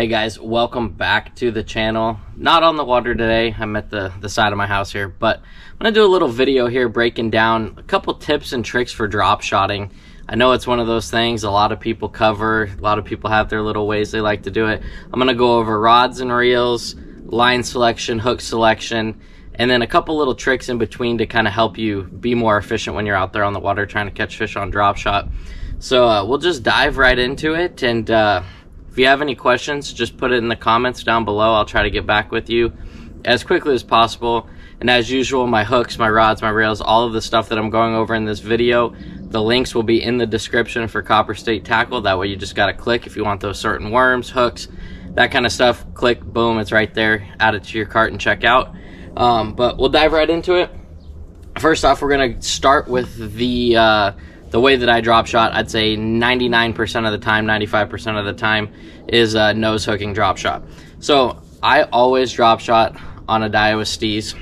Hey guys, welcome back to the channel. Not on the water today, I'm at the, the side of my house here, but I'm gonna do a little video here breaking down a couple tips and tricks for drop shotting. I know it's one of those things a lot of people cover, a lot of people have their little ways they like to do it. I'm gonna go over rods and reels, line selection, hook selection, and then a couple little tricks in between to kind of help you be more efficient when you're out there on the water trying to catch fish on drop shot. So uh, we'll just dive right into it and uh, you have any questions, just put it in the comments down below. I'll try to get back with you as quickly as possible. And as usual, my hooks, my rods, my rails, all of the stuff that I'm going over in this video, the links will be in the description for Copper State Tackle. That way you just got to click if you want those certain worms, hooks, that kind of stuff. Click, boom, it's right there. Add it to your cart and check out. Um, but we'll dive right into it. First off, we're going to start with the... Uh, the way that I drop shot, I'd say 99% of the time, 95% of the time, is a nose hooking drop shot. So I always drop shot on a Daiwa Steez.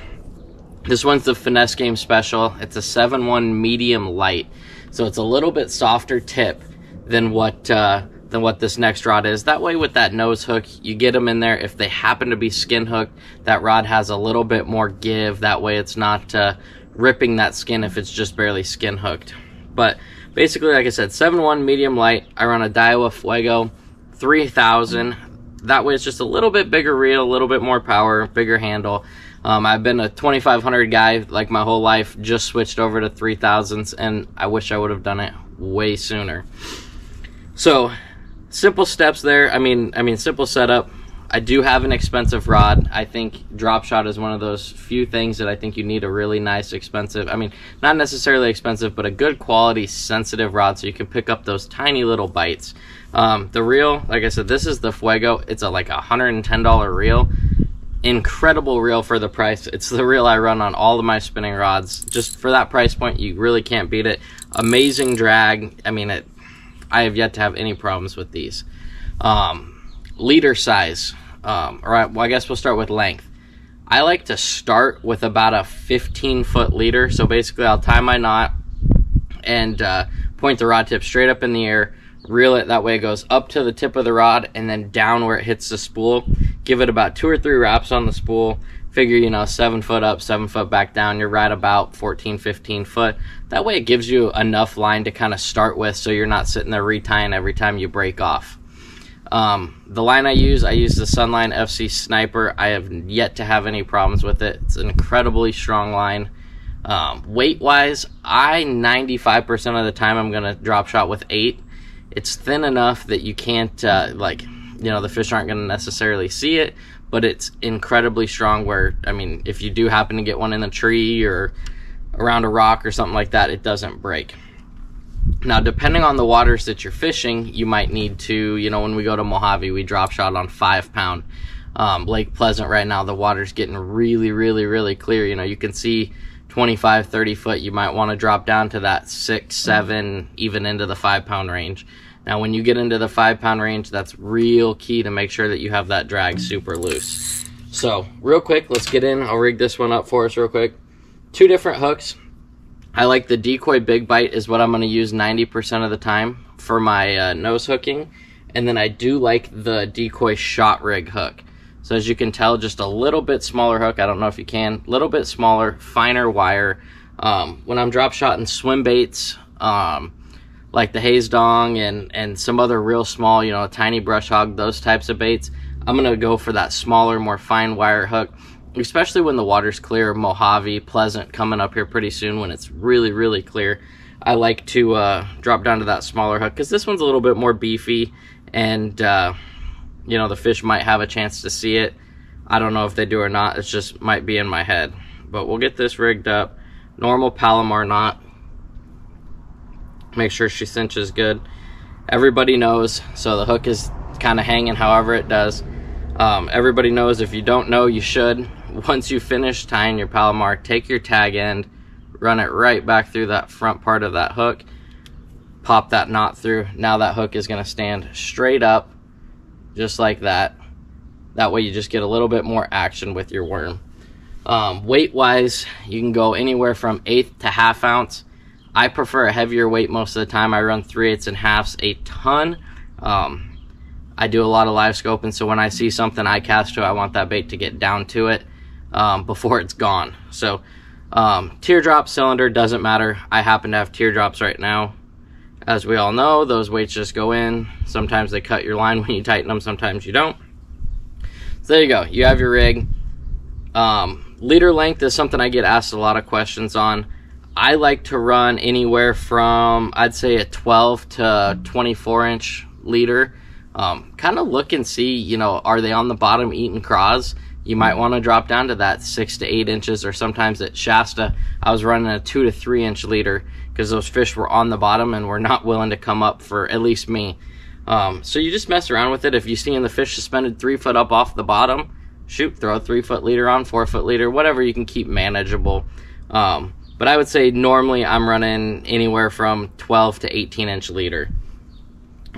This one's the Finesse Game Special. It's a 7-1 medium light. So it's a little bit softer tip than what uh, than what this next rod is. That way with that nose hook, you get them in there. If they happen to be skin hooked, that rod has a little bit more give. That way it's not uh, ripping that skin if it's just barely skin hooked. But basically, like I said, 7.1 medium light. I run a Daiwa Fuego 3000. That way it's just a little bit bigger reel, a little bit more power, bigger handle. Um, I've been a 2500 guy like my whole life, just switched over to 3000s, and I wish I would have done it way sooner. So, simple steps there. I mean, I mean, simple setup. I do have an expensive rod. I think drop shot is one of those few things that I think you need a really nice expensive, I mean, not necessarily expensive, but a good quality sensitive rod so you can pick up those tiny little bites. Um, the reel, like I said, this is the Fuego. It's a like a $110 reel. Incredible reel for the price. It's the reel I run on all of my spinning rods. Just for that price point, you really can't beat it. Amazing drag. I mean, it. I have yet to have any problems with these. Um, leader size. Um, all right, well, I guess we'll start with length. I like to start with about a 15 foot leader. So basically, I'll tie my knot and uh, point the rod tip straight up in the air, reel it. That way, it goes up to the tip of the rod and then down where it hits the spool. Give it about two or three wraps on the spool. Figure, you know, seven foot up, seven foot back down. You're right about 14, 15 foot. That way, it gives you enough line to kind of start with so you're not sitting there retying every time you break off. Um, the line I use, I use the Sunline FC Sniper. I have yet to have any problems with it. It's an incredibly strong line. Um, weight wise, I 95% of the time I'm going to drop shot with 8. It's thin enough that you can't, uh, like, you know, the fish aren't going to necessarily see it, but it's incredibly strong where, I mean, if you do happen to get one in the tree or around a rock or something like that, it doesn't break. Now, depending on the waters that you're fishing, you might need to, you know, when we go to Mojave, we drop shot on five pound. Um, Lake Pleasant right now, the water's getting really, really, really clear. You know, you can see 25, 30 foot. You might want to drop down to that six, seven, even into the five pound range. Now, when you get into the five pound range, that's real key to make sure that you have that drag super loose. So, real quick, let's get in. I'll rig this one up for us real quick. Two different hooks. I like the decoy big bite is what I'm going to use 90% of the time for my uh, nose hooking. And then I do like the decoy shot rig hook. So as you can tell, just a little bit smaller hook. I don't know if you can. A little bit smaller, finer wire. Um, when I'm drop shotting swim baits, um, like the Haze Dong and, and some other real small, you know, tiny brush hog, those types of baits, I'm going to go for that smaller, more fine wire hook especially when the water's clear, Mojave, Pleasant coming up here pretty soon when it's really, really clear. I like to uh, drop down to that smaller hook because this one's a little bit more beefy and, uh, you know, the fish might have a chance to see it. I don't know if they do or not. It just might be in my head. But we'll get this rigged up. Normal Palomar knot. Make sure she cinches good. Everybody knows, so the hook is kind of hanging however it does. Um, everybody knows if you don't know, you should once you finish tying your Palomar, take your tag end, run it right back through that front part of that hook, pop that knot through. Now that hook is going to stand straight up, just like that. That way you just get a little bit more action with your worm. Um, weight wise, you can go anywhere from eighth to half ounce. I prefer a heavier weight most of the time. I run three eighths and halves a ton. Um, I do a lot of live scoping, so when I see something I cast to, I want that bait to get down to it um, before it's gone. So um, teardrop cylinder doesn't matter. I happen to have teardrops right now. As we all know, those weights just go in. Sometimes they cut your line when you tighten them, sometimes you don't. So there you go. You have your rig. Um, leader length is something I get asked a lot of questions on. I like to run anywhere from, I'd say, a 12 to 24 inch leader. Um, kind of look and see, you know, are they on the bottom eating craws? You might want to drop down to that six to eight inches, or sometimes at Shasta, I was running a two to three inch leader because those fish were on the bottom and were not willing to come up for at least me. Um, so you just mess around with it. If you see in the fish suspended three foot up off the bottom, shoot, throw a three foot leader on, four foot leader, whatever you can keep manageable. Um, but I would say normally I'm running anywhere from 12 to 18 inch leader.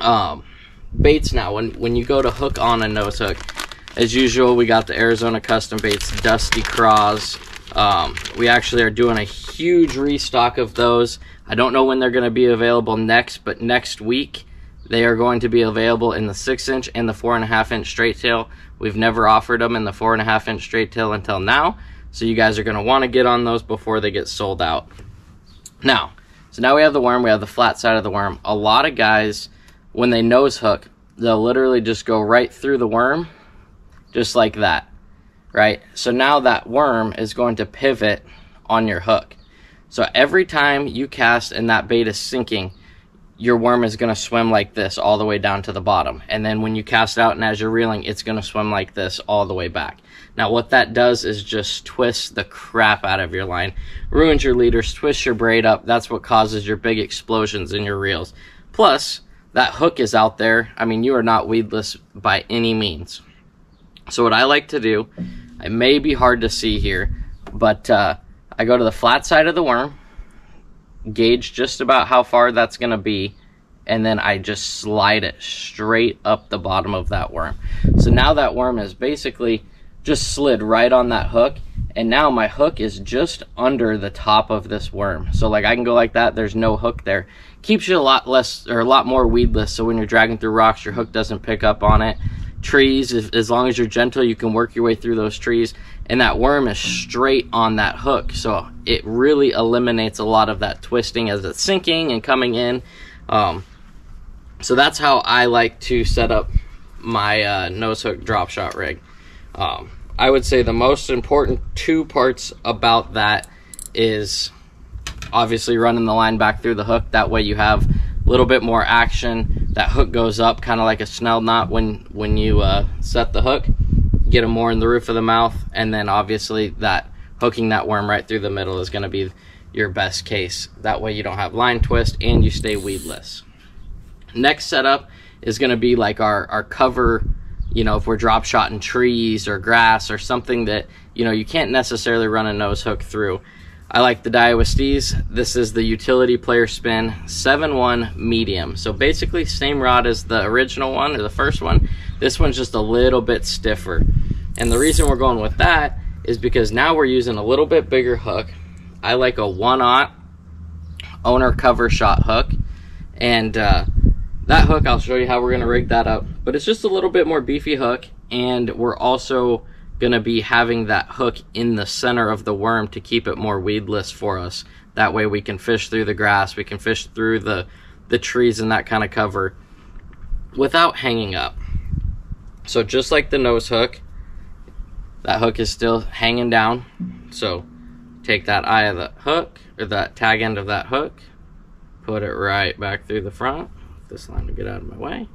Um, baits now, when, when you go to hook on a nose hook, as usual, we got the Arizona Custom Baits Dusty Craws. Um, we actually are doing a huge restock of those. I don't know when they're going to be available next, but next week they are going to be available in the 6 inch and the 4.5 inch straight tail. We've never offered them in the 4.5 inch straight tail until now. So you guys are going to want to get on those before they get sold out. Now, so now we have the worm, we have the flat side of the worm. A lot of guys, when they nose hook, they'll literally just go right through the worm, just like that, right? So now that worm is going to pivot on your hook. So every time you cast and that bait is sinking, your worm is going to swim like this all the way down to the bottom. And then when you cast out and as you're reeling, it's going to swim like this all the way back. Now what that does is just twist the crap out of your line, ruins your leaders, twists your braid up. That's what causes your big explosions in your reels. Plus, that hook is out there. I mean, you are not weedless by any means. So what I like to do, it may be hard to see here, but uh, I go to the flat side of the worm, gauge just about how far that's going to be and then I just slide it straight up the bottom of that worm. So now that worm is basically just slid right on that hook and now my hook is just under the top of this worm. So like I can go like that, there's no hook there. Keeps you a lot less or a lot more weedless so when you're dragging through rocks your hook doesn't pick up on it. Trees, if, as long as you're gentle, you can work your way through those trees and that worm is straight on that hook so it really eliminates a lot of that twisting as it's sinking and coming in um, so that's how I like to set up my uh, nose hook drop shot rig um, I would say the most important two parts about that is obviously running the line back through the hook that way you have a little bit more action that hook goes up kind of like a snell knot when when you uh, set the hook get them more in the roof of the mouth, and then obviously that hooking that worm right through the middle is going to be your best case. That way you don't have line twist and you stay weedless. Next setup is going to be like our, our cover, you know, if we're drop shot in trees or grass or something that, you know, you can't necessarily run a nose hook through. I like the Daiwa Steez. This is the utility player spin 7-1 medium. So basically same rod as the original one or the first one. This one's just a little bit stiffer. And the reason we're going with that is because now we're using a little bit bigger hook. I like a 1-aught owner cover shot hook. And uh, that hook, I'll show you how we're going to rig that up. But it's just a little bit more beefy hook. And we're also going to be having that hook in the center of the worm to keep it more weedless for us. That way we can fish through the grass, we can fish through the, the trees and that kind of cover without hanging up. So just like the nose hook, that hook is still hanging down. So take that eye of the hook, or that tag end of that hook, put it right back through the front. This line to get out of my way.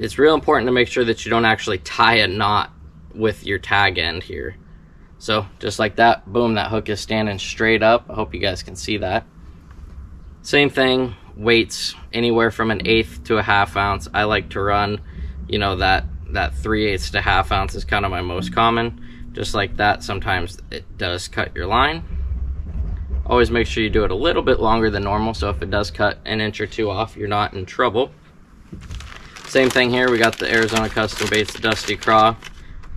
It's real important to make sure that you don't actually tie a knot with your tag end here. So just like that, boom, that hook is standing straight up. I hope you guys can see that. Same thing, weights anywhere from an eighth to a half ounce. I like to run, you know, that, that three eighths to half ounce is kind of my most common. Just like that, sometimes it does cut your line. Always make sure you do it a little bit longer than normal, so if it does cut an inch or two off, you're not in trouble. Same thing here, we got the Arizona Custom Baits Dusty Craw.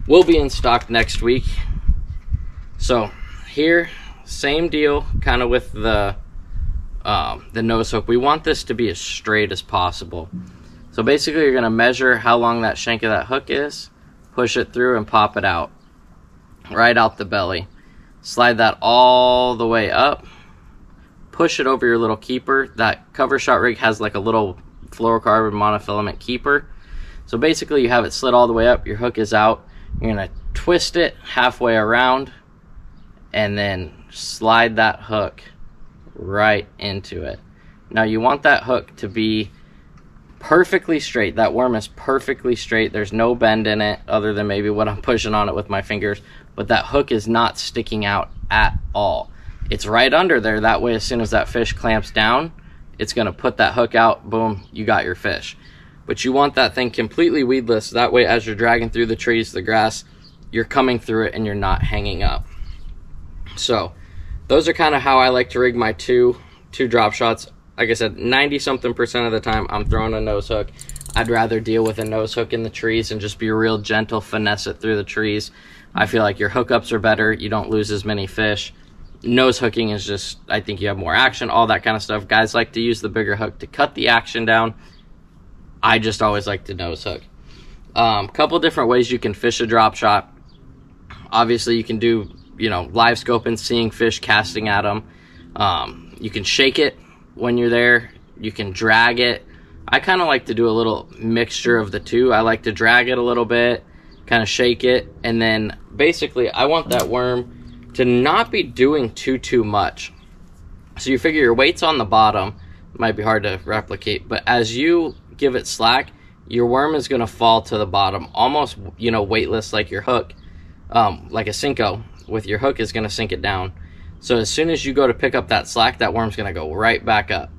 Will be in stock next week. So here, same deal, kind of with the um, the nose hook, we want this to be as straight as possible. So basically you're going to measure how long that shank of that hook is, push it through and pop it out, right out the belly. Slide that all the way up, push it over your little keeper. That cover shot rig has like a little fluorocarbon monofilament keeper. So basically you have it slid all the way up, your hook is out, you're to twist it halfway around and then slide that hook right into it. Now you want that hook to be perfectly straight. That worm is perfectly straight. There's no bend in it other than maybe what I'm pushing on it with my fingers, but that hook is not sticking out at all. It's right under there. That way, as soon as that fish clamps down, it's going to put that hook out. Boom, you got your fish. But you want that thing completely weedless. That way, as you're dragging through the trees, the grass, you're coming through it and you're not hanging up. So, those are kind of how I like to rig my two two drop shots. Like I said, 90 something percent of the time I'm throwing a nose hook. I'd rather deal with a nose hook in the trees and just be real gentle, finesse it through the trees. I feel like your hookups are better. You don't lose as many fish. Nose hooking is just, I think you have more action, all that kind of stuff. Guys like to use the bigger hook to cut the action down. I just always like to nose hook. Um, couple different ways you can fish a drop shot. Obviously, you can do you know, live scoping, seeing fish casting at them. Um, you can shake it when you're there. You can drag it. I kind of like to do a little mixture of the two. I like to drag it a little bit, kind of shake it, and then basically I want that worm to not be doing too, too much. So you figure your weight's on the bottom. It might be hard to replicate, but as you give it slack, your worm is going to fall to the bottom, almost, you know, weightless like your hook, um, like a Senko with your hook is going to sink it down. So as soon as you go to pick up that slack, that worm's going to go right back up.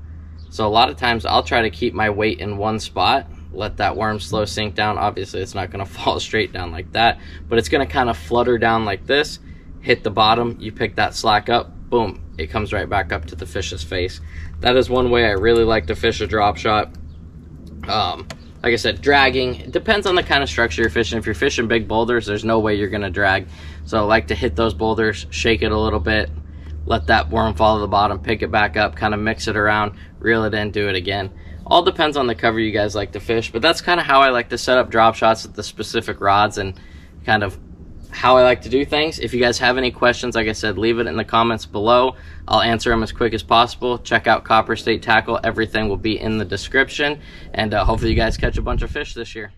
So a lot of times I'll try to keep my weight in one spot, let that worm slow sink down. Obviously it's not going to fall straight down like that, but it's going to kind of flutter down like this, hit the bottom, you pick that slack up, boom, it comes right back up to the fish's face. That is one way I really like to fish a drop shot. Um, like I said, dragging, it depends on the kind of structure you're fishing. If you're fishing big boulders, there's no way you're gonna drag. So I like to hit those boulders, shake it a little bit, let that worm fall to the bottom, pick it back up, kind of mix it around, reel it in, do it again. All depends on the cover you guys like to fish, but that's kind of how I like to set up drop shots with the specific rods and kind of how I like to do things. If you guys have any questions, like I said, leave it in the comments below. I'll answer them as quick as possible. Check out Copper State Tackle. Everything will be in the description. And uh, hopefully you guys catch a bunch of fish this year.